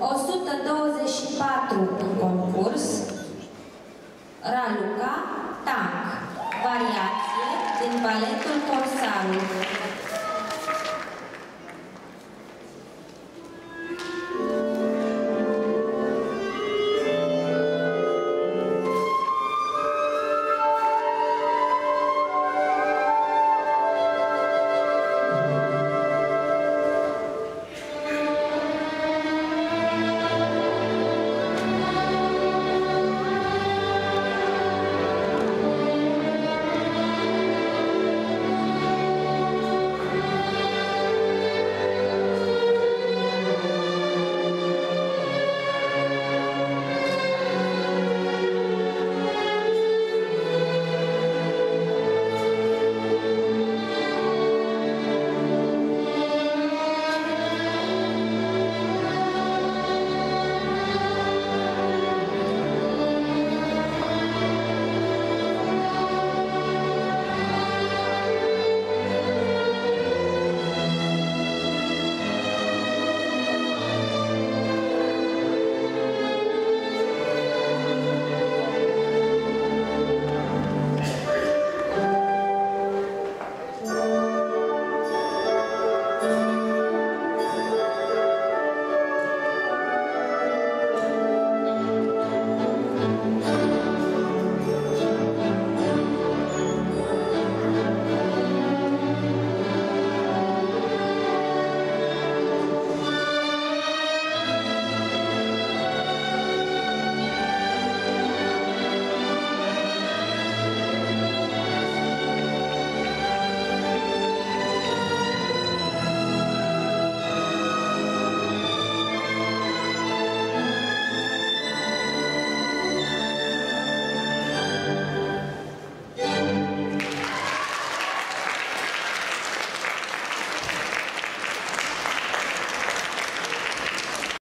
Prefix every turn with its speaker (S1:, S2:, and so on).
S1: 124 în concurs. Raluca Tank. Variație din baletul Corsarul.